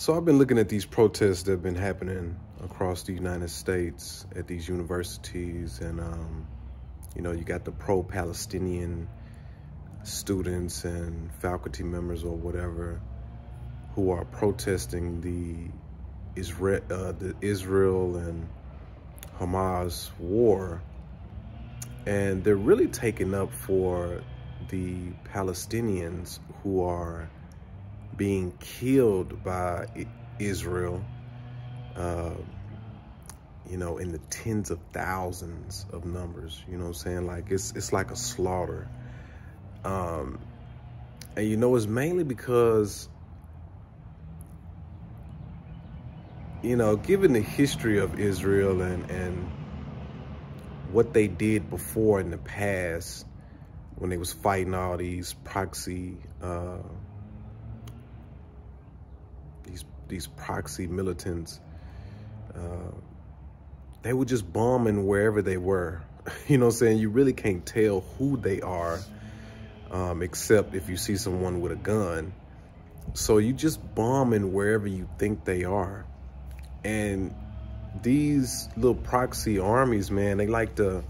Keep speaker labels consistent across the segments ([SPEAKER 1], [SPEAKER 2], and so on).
[SPEAKER 1] So I've been looking at these protests that have been happening across the United States at these universities and um, you know, you got the pro-Palestinian students and faculty members or whatever who are protesting the Israel, uh, the Israel and Hamas war. And they're really taking up for the Palestinians who are being killed by Israel, uh, you know, in the tens of thousands of numbers, you know I'm saying? Like, it's, it's like a slaughter. Um, and, you know, it's mainly because, you know, given the history of Israel and, and what they did before in the past, when they was fighting all these proxy uh, these proxy militants, uh, they were just bombing wherever they were. You know what I'm saying? You really can't tell who they are, um, except if you see someone with a gun. So you just bombing wherever you think they are. And these little proxy armies, man, they like to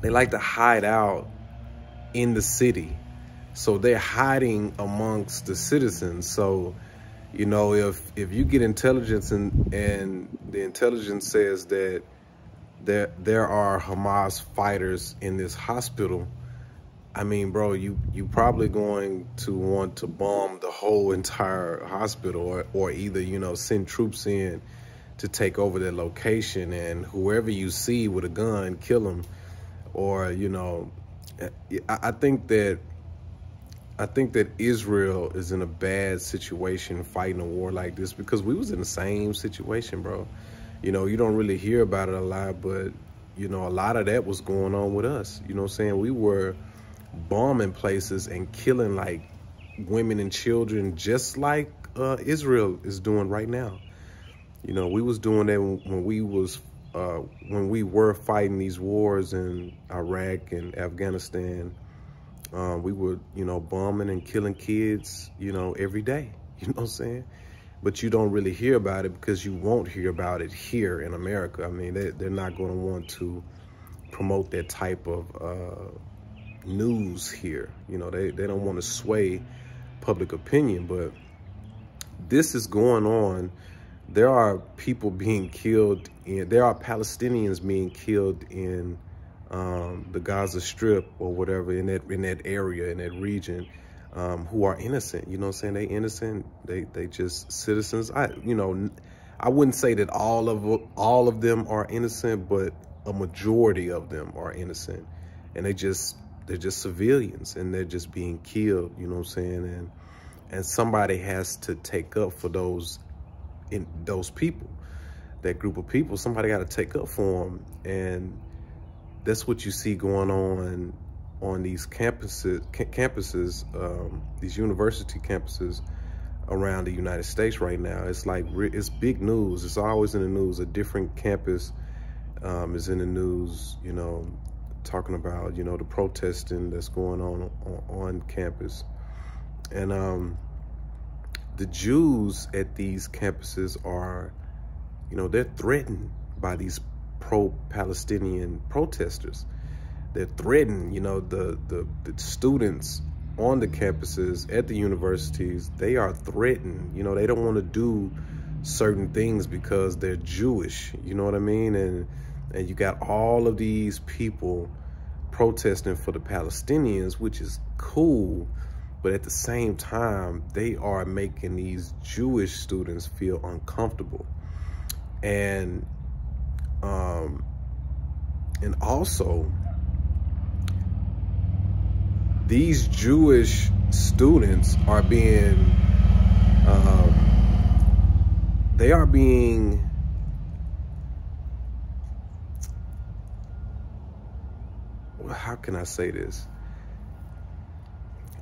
[SPEAKER 1] they like to hide out in the city. So they're hiding amongst the citizens. So you know, if if you get intelligence and and the intelligence says that there there are Hamas fighters in this hospital, I mean, bro, you you probably going to want to bomb the whole entire hospital, or or either you know send troops in to take over that location, and whoever you see with a gun, kill them, or you know, I, I think that I think that Israel is in a bad situation fighting a war like this because we was in the same situation, bro. You know, you don't really hear about it a lot, but you know, a lot of that was going on with us. You know what I'm saying? We were bombing places and killing like women and children just like uh, Israel is doing right now. You know, we was doing that when, we was uh, when we were fighting these wars in Iraq and Afghanistan um, we were, you know, bombing and killing kids, you know, every day. You know what I'm saying? But you don't really hear about it because you won't hear about it here in America. I mean, they, they're not going to want to promote that type of uh, news here. You know, they, they don't want to sway public opinion, but this is going on. There are people being killed in, there are Palestinians being killed in um, the Gaza Strip or whatever in that in that area in that region um, who are innocent. You know, what I'm saying they innocent. They they just citizens. I you know, I wouldn't say that all of all of them are innocent, but a majority of them are innocent, and they just they're just civilians and they're just being killed. You know what I'm saying? And and somebody has to take up for those in those people, that group of people. Somebody got to take up for them and that's what you see going on on these campuses, campuses, um, these university campuses around the United States right now. It's like, it's big news. It's always in the news. A different campus um, is in the news, you know, talking about, you know, the protesting that's going on on, on campus. And um, the Jews at these campuses are, you know, they're threatened by these pro-Palestinian protesters. They're threatening, you know, the, the, the students on the campuses at the universities, they are threatened. You know, they don't want to do certain things because they're Jewish. You know what I mean? And and you got all of these people protesting for the Palestinians, which is cool. But at the same time, they are making these Jewish students feel uncomfortable. And um, and also, these Jewish students are being, um, they are being, how can I say this?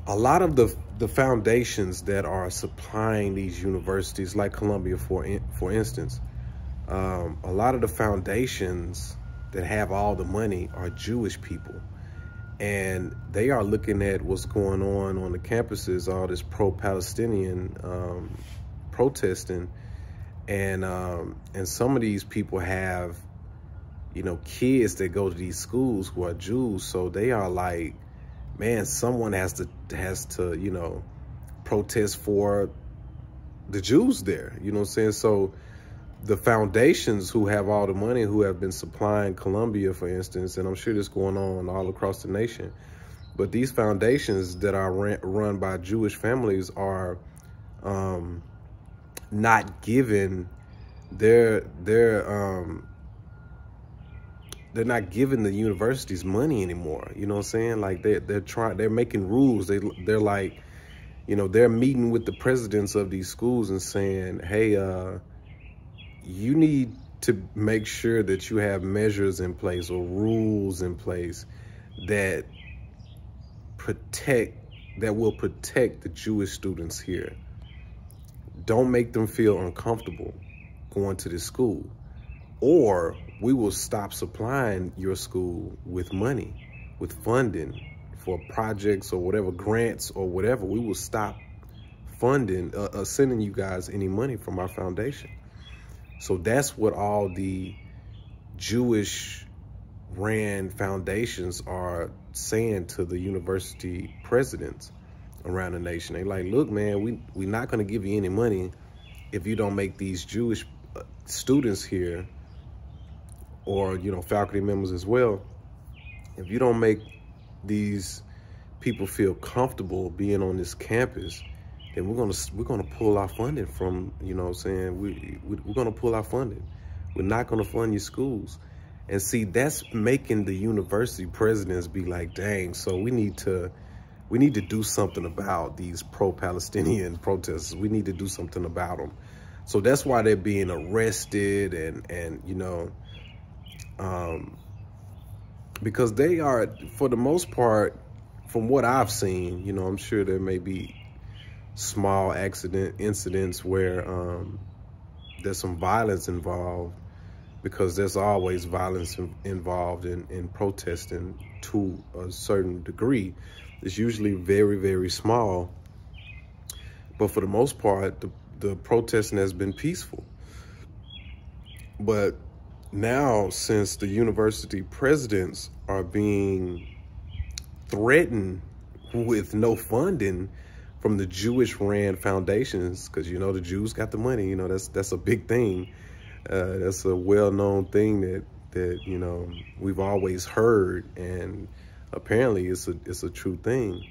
[SPEAKER 1] A lot of the the foundations that are supplying these universities, like Columbia, for in, for instance, um, a lot of the foundations that have all the money are Jewish people. And they are looking at what's going on on the campuses, all this pro-Palestinian um, protesting, and um, and some of these people have, you know, kids that go to these schools who are Jews, so they are like, man, someone has to has to you know protest for the Jews there. You know what I'm saying? So the foundations who have all the money, who have been supplying Columbia, for instance, and I'm sure this going on all across the nation. But these foundations that are run by Jewish families are um, not given their their um, they're not giving the universities money anymore. You know what I'm saying? Like they they're trying they're making rules. They they're like, you know, they're meeting with the presidents of these schools and saying, hey, uh, you need to make sure that you have measures in place or rules in place that protect that will protect the Jewish students here. Don't make them feel uncomfortable going to this school or we will stop supplying your school with money, with funding for projects or whatever, grants or whatever. We will stop funding, uh, uh, sending you guys any money from our foundation. So that's what all the Jewish ran foundations are saying to the university presidents around the nation. They like, look, man, we we're not going to give you any money if you don't make these Jewish uh, students here or you know faculty members as well. If you don't make these people feel comfortable being on this campus, then we're gonna we're gonna pull our funding from you know what I'm saying we, we we're gonna pull our funding. We're not gonna fund your schools. And see, that's making the university presidents be like, dang, so we need to we need to do something about these pro-Palestinian protests. We need to do something about them. So that's why they're being arrested and and you know um because they are for the most part from what I've seen, you know, I'm sure there may be small accident incidents where um, there's some violence involved because there's always violence involved in, in protesting to a certain degree. It's usually very, very small. But for the most part, the, the protesting has been peaceful. But now, since the university presidents are being threatened with no funding, from the Jewish ran foundations, because you know the Jews got the money. You know that's that's a big thing. Uh, that's a well-known thing that that you know we've always heard, and apparently it's a it's a true thing.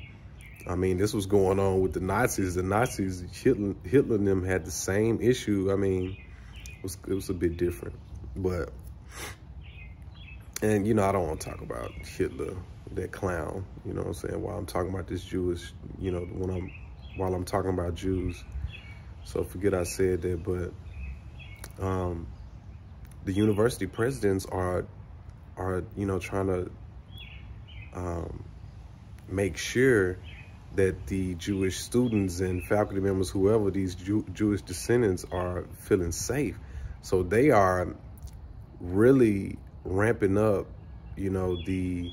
[SPEAKER 1] I mean, this was going on with the Nazis. The Nazis, Hitler, Hitler and them had the same issue. I mean, it was it was a bit different, but and you know I don't want to talk about Hitler, that clown. You know what I'm saying? While I'm talking about this Jewish, you know, when I'm while I'm talking about Jews. So forget I said that, but um, the university presidents are, are you know, trying to um, make sure that the Jewish students and faculty members, whoever these Jew Jewish descendants are feeling safe. So they are really ramping up, you know, the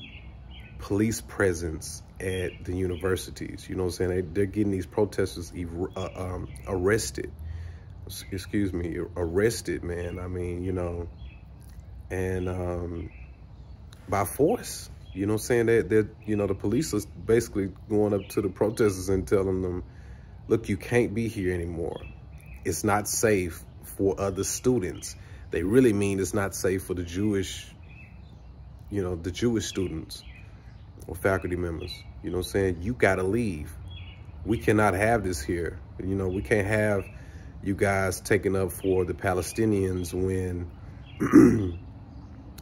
[SPEAKER 1] police presence at the universities. You know what I'm saying? They, are getting these protesters uh, um, arrested. Excuse me, arrested, man. I mean, you know, and um, by force. You know what I'm saying? That that you know the police are basically going up to the protesters and telling them, "Look, you can't be here anymore. It's not safe for other students." They really mean it's not safe for the Jewish, you know, the Jewish students or faculty members. You know what I'm saying? You got to leave. We cannot have this here. You know, we can't have you guys taking up for the Palestinians when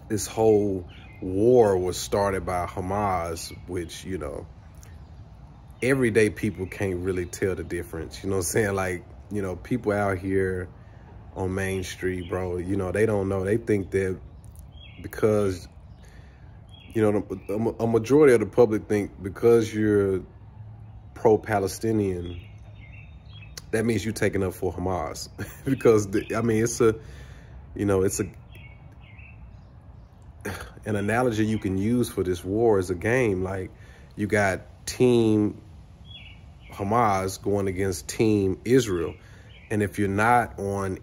[SPEAKER 1] this whole war was started by Hamas, which, you know, everyday people can't really tell the difference. You know what I'm saying? Like, you know, people out here on Main Street, bro, you know, they don't know. They think that because you know, a majority of the public think because you're pro-Palestinian, that means you're taking up for Hamas. because, the, I mean, it's a, you know, it's a, an analogy you can use for this war is a game. Like, you got team Hamas going against team Israel. And if you're not on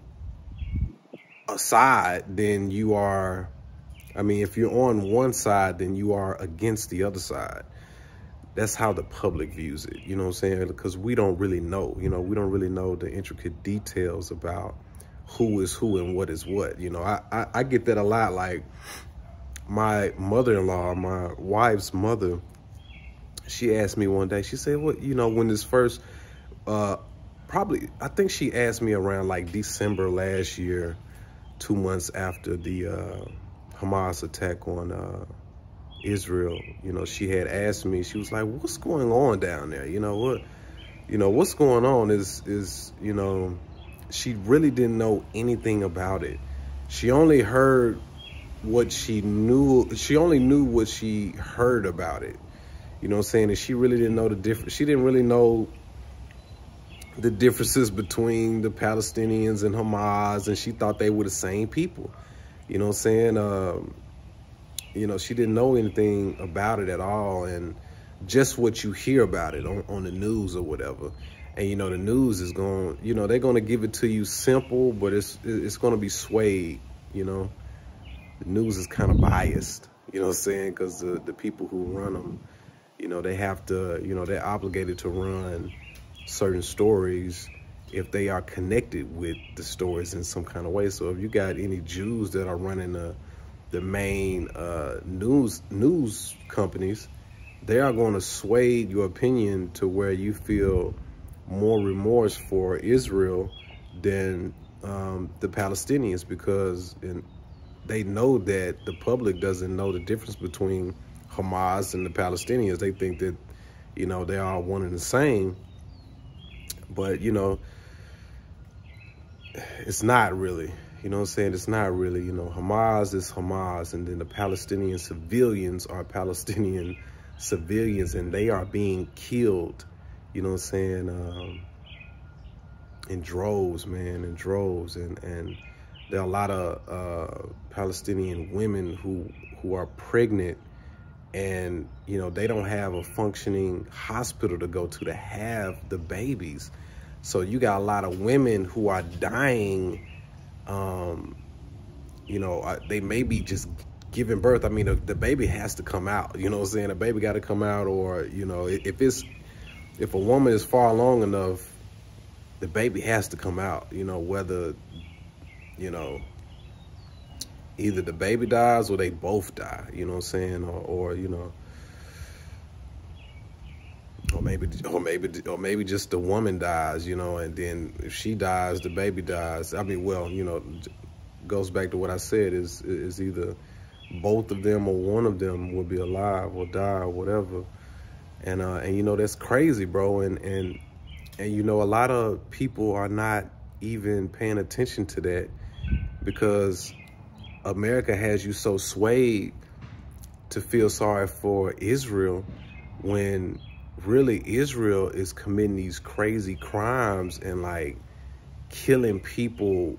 [SPEAKER 1] a side, then you are, I mean, if you're on one side, then you are against the other side. That's how the public views it, you know what I'm saying? Because we don't really know, you know, we don't really know the intricate details about who is who and what is what. You know, I, I, I get that a lot. Like my mother-in-law, my wife's mother, she asked me one day, she said, what, you know, when this first, uh, probably, I think she asked me around like December last year, two months after the uh, Hamas attack on uh, Israel, you know, she had asked me, she was like, what's going on down there? You know, what, you know, what's going on is, is, you know, she really didn't know anything about it. She only heard what she knew. She only knew what she heard about it. You know what I'm saying? And she really didn't know the difference. She didn't really know the differences between the Palestinians and Hamas. And she thought they were the same people. You know what I'm saying? Um, you know, she didn't know anything about it at all. And just what you hear about it on, on the news or whatever and you know the news is going you know they're going to give it to you simple but it's it's going to be swayed you know the news is kind of biased you know what i'm saying because the, the people who run them you know they have to you know they're obligated to run certain stories if they are connected with the stories in some kind of way so if you got any jews that are running the the main uh, news news companies they are going to sway your opinion to where you feel more remorse for Israel than um, the Palestinians because in, they know that the public doesn't know the difference between Hamas and the Palestinians. They think that, you know, they are one and the same. But, you know, it's not really. You know what I'm saying? It's not really, you know, Hamas is Hamas, and then the Palestinian civilians are Palestinian civilians, and they are being killed you know what I'm saying, um, in droves, man, in droves. And, and there are a lot of uh, Palestinian women who, who are pregnant and, you know, they don't have a functioning hospital to go to to have the babies. So you got a lot of women who are dying, um, you know, uh, they may be just giving birth. I mean, the, the, baby has to come out, you know what I'm saying? The baby got to come out or, you know, if it's if a woman is far along enough, the baby has to come out, you know, whether, you know, either the baby dies or they both die, you know what I'm saying? Or, or you know, or maybe, or maybe, or maybe just the woman dies, you know, and then if she dies, the baby dies. I mean, well, you know, goes back to what I said is, is either both of them or one of them will be alive or die or whatever and uh, and you know that's crazy, bro. And and and you know a lot of people are not even paying attention to that because America has you so swayed to feel sorry for Israel when really Israel is committing these crazy crimes and like killing people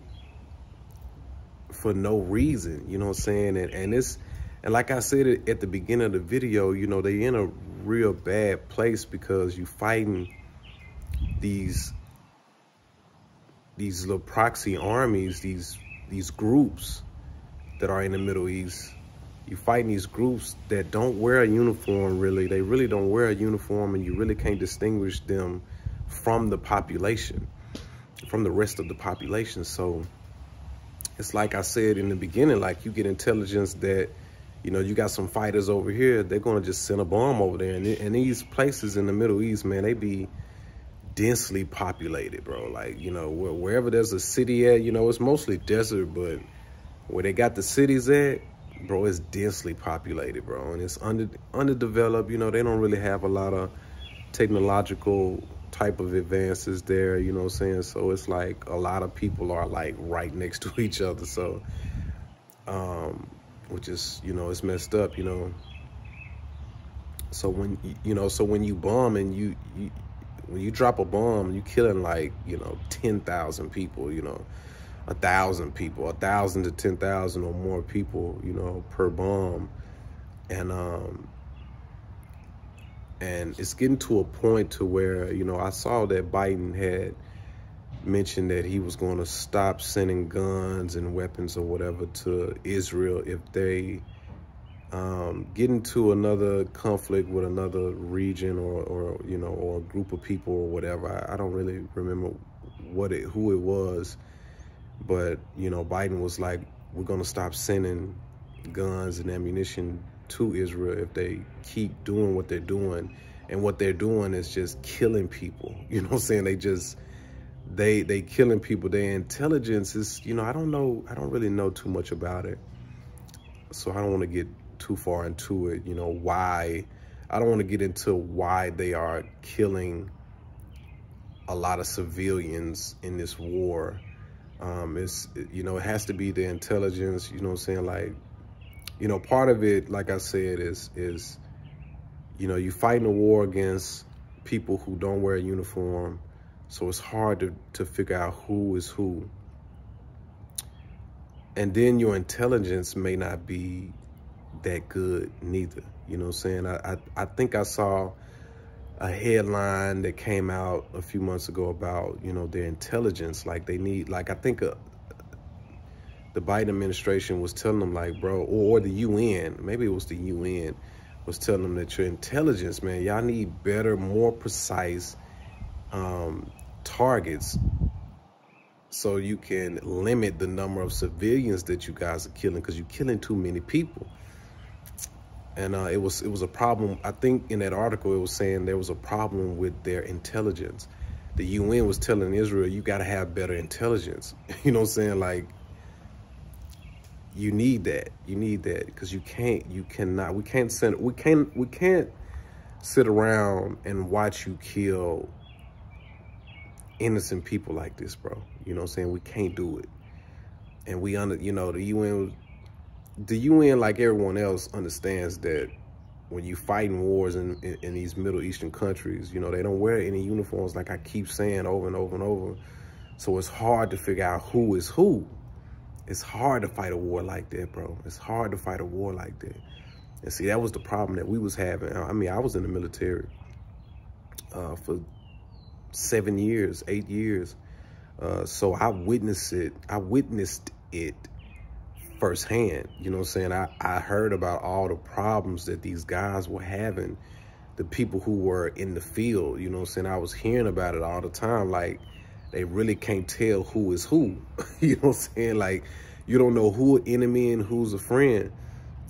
[SPEAKER 1] for no reason, you know what I'm saying? And, and it's, and like I said at the beginning of the video, you know, they're in a real bad place because you're fighting these these little proxy armies, these these groups that are in the Middle East. You fighting these groups that don't wear a uniform really. They really don't wear a uniform and you really can't distinguish them from the population, from the rest of the population. So it's like I said in the beginning, like you get intelligence that you know, you got some fighters over here, they're going to just send a bomb over there. And, and these places in the Middle East, man, they be densely populated, bro. Like, you know, wherever there's a city at, you know, it's mostly desert, but where they got the cities at, bro, it's densely populated, bro. And it's under underdeveloped, you know, they don't really have a lot of technological type of advances there, you know what I'm saying? So it's like a lot of people are like right next to each other. So, um, which is, you know, it's messed up, you know. So when, you know, so when you bomb and you, you when you drop a bomb, you killing like, you know, 10,000 people, you know, a thousand people, a thousand to 10,000 or more people, you know, per bomb. And, um, and it's getting to a point to where, you know, I saw that Biden had mentioned that he was going to stop sending guns and weapons or whatever to Israel if they um, get into another conflict with another region or, or, you know, or a group of people or whatever. I, I don't really remember what it, who it was, but you know, Biden was like, we're going to stop sending guns and ammunition to Israel if they keep doing what they're doing. And what they're doing is just killing people. You know what I'm saying? They just, they they killing people. Their intelligence is, you know, I don't know, I don't really know too much about it. So I don't want to get too far into it, you know, why, I don't want to get into why they are killing a lot of civilians in this war. Um, it's, you know, it has to be the intelligence, you know what I'm saying? Like, you know, part of it, like I said, is, is, you know, you're fighting a war against people who don't wear a uniform. So it's hard to, to figure out who is who. And then your intelligence may not be that good neither. You know what I'm saying? I, I, I think I saw a headline that came out a few months ago about, you know, their intelligence. Like they need, like I think a, uh, the Biden administration was telling them like, bro, or, or the UN, maybe it was the UN, was telling them that your intelligence, man, y'all need better, more precise um, targets so you can limit the number of civilians that you guys are killing because you're killing too many people and uh, it was it was a problem. I think in that article it was saying there was a problem with their intelligence. The UN was telling Israel, you got to have better intelligence. you know what I'm saying? Like, you need that. You need that because you can't. You cannot. We can't send. We can't. We can't sit around and watch you kill innocent people like this, bro. You know what I'm saying? We can't do it. And we under, you know, the UN the UN, like everyone else, understands that when you fighting wars in, in, in, these Middle Eastern countries, you know, they don't wear any uniforms like I keep saying over and over and over. So it's hard to figure out who is who. It's hard to fight a war like that, bro. It's hard to fight a war like that. And see, that was the problem that we was having. I mean, I was in the military uh, for seven years, eight years. Uh, so I witnessed it. I witnessed it firsthand. You know what I'm saying? I, I heard about all the problems that these guys were having, the people who were in the field, you know what I'm saying? I was hearing about it all the time. Like, they really can't tell who is who. you know what I'm saying? Like, you don't know who an enemy and who's a friend.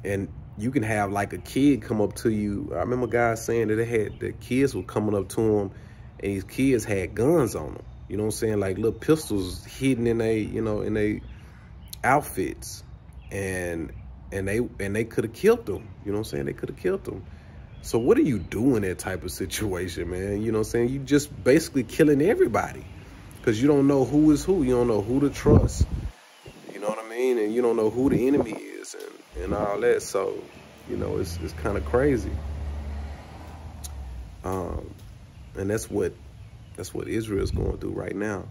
[SPEAKER 1] And you can have like a kid come up to you. I remember guys saying that they had, the kids were coming up to them and these kids had guns on them. You know what I'm saying? Like little pistols hidden in a, you know, in a outfits and and they and they could have killed them. You know what I'm saying? They could have killed them. So what are you doing in that type of situation, man? You know what I'm saying? You just basically killing everybody because you don't know who is who. You don't know who to trust. You know what I mean? And you don't know who the enemy is and, and all that. So, you know, it's, it's kind of crazy. Um, and that's what that's what Israel's going through right now.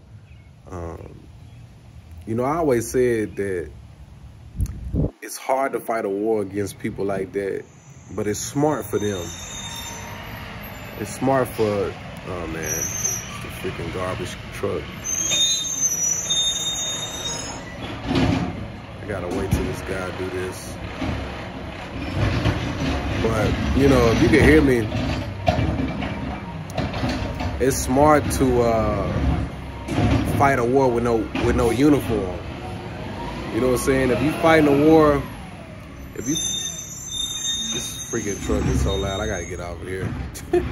[SPEAKER 1] Um, you know, I always said that it's hard to fight a war against people like that, but it's smart for them. It's smart for, oh man, the freaking garbage truck. I gotta wait till this guy do this. But, you know, if you can hear me, it's smart to uh, fight a war with no with no uniform. You know what I'm saying? If you fighting a war, if you, this freaking truck is so loud, I gotta get out of here.